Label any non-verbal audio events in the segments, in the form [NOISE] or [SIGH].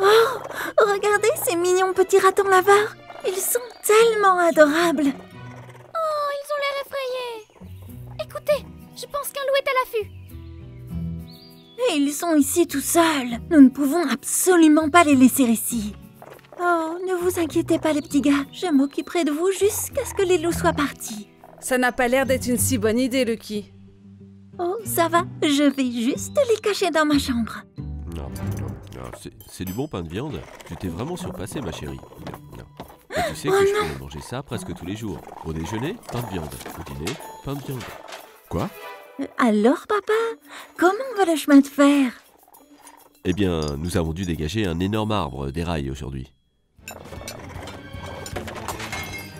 Oh, regardez ces mignons petits ratons laveurs. Ils sont tellement adorables. Oh, ils ont l'air effrayés. Écoutez, je pense qu'un loup est à l'affût. Et ils sont ici tout seuls. Nous ne pouvons absolument pas les laisser ici. Oh, ne vous inquiétez pas les petits gars. Je m'occuperai de vous jusqu'à ce que les loups soient partis. Ça n'a pas l'air d'être une si bonne idée, Lucky. Oh, ça va. Je vais juste les cacher dans ma chambre. Non, non, non, c'est- du bon pain de viande. Tu t'es vraiment surpassée, ma chérie. Non. Et tu sais que Oh je non. peux manger ça presque tous les jours. Au déjeuner, pain de viande. Au dîner, pain de viande. Quoi? Euh, Alors, papa, comment va le chemin de fer? Eh bien, nous avons dû dégager un énorme arbre des rails aujourd'hui.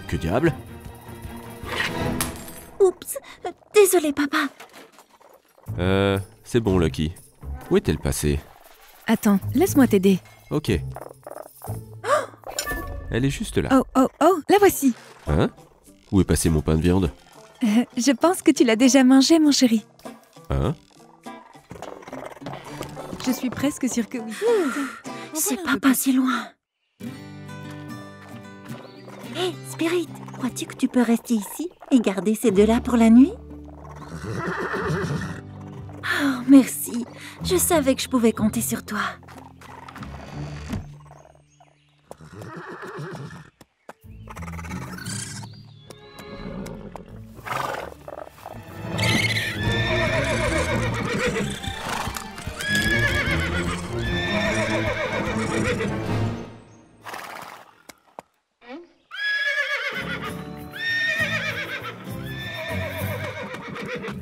Que diable? Oups, euh, désolé, papa. Euh, c'est bon, Lucky. Où est-elle passée? Attends, laisse-moi t'aider. Ok. [GASPS] Elle est juste là. Oh, oh, oh, la voici. Hein? Où est passé mon pain de viande? Euh, je pense que tu l'as déjà mangé, mon chéri. Hein? Je suis presque sûre que oui. C'est pas pas si loin. Hé, Spirit, crois-tu que tu peux rester ici et garder ces deux-là pour la nuit? Oh, merci. Je savais que je pouvais compter sur toi.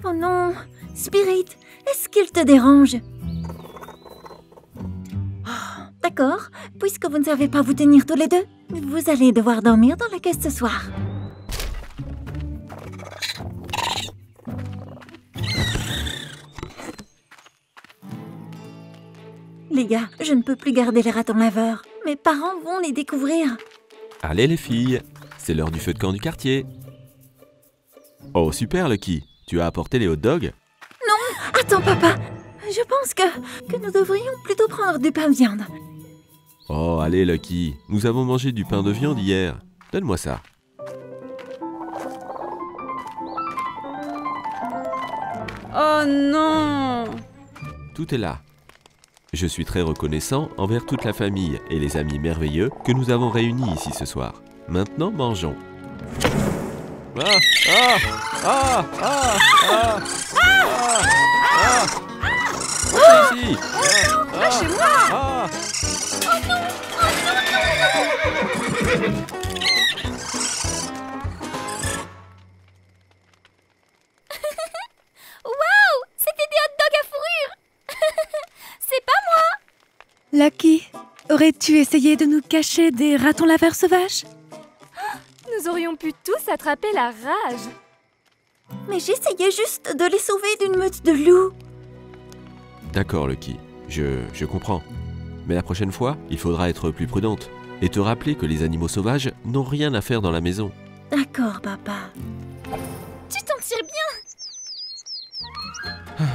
Oh non Spirit, est-ce qu'il te dérange? Oh, D'accord, puisque vous ne savez pas vous tenir tous les deux, vous allez devoir dormir dans la caisse ce soir. Les gars, je ne peux plus garder les ratons laveurs. Mes parents vont les découvrir. Allez les filles, c'est l'heure du feu de camp du quartier. Oh super Lucky, tu as apporté les hot dogs? Attends, papa. Je pense que, que nous devrions plutôt prendre du pain de viande. Oh allez Lucky, nous avons mangé du pain de viande hier. Donne-moi ça. Oh non Tout est là. Je suis très reconnaissant envers toute la famille et les amis merveilleux que nous avons réunis ici ce soir. Maintenant, mangeons. Ah Ah Ah Ah Ah Ah Ah [LAUGHS] Waouh C'était des hot dogs à fourrure [LAUGHS] C'est pas moi Lucky, aurais-tu essayé de nous cacher des ratons laveurs sauvages? [GASPS] Nous aurions pu tous attraper la rage. Mais j'essayais juste de les sauver d'une meute de loups. D'accord Lucky, je, je comprends. Mais la prochaine fois, il faudra être plus prudente et te rappeler que les animaux sauvages n'ont rien à faire dans la maison. D'accord, papa. Tu t'en tires bien ah.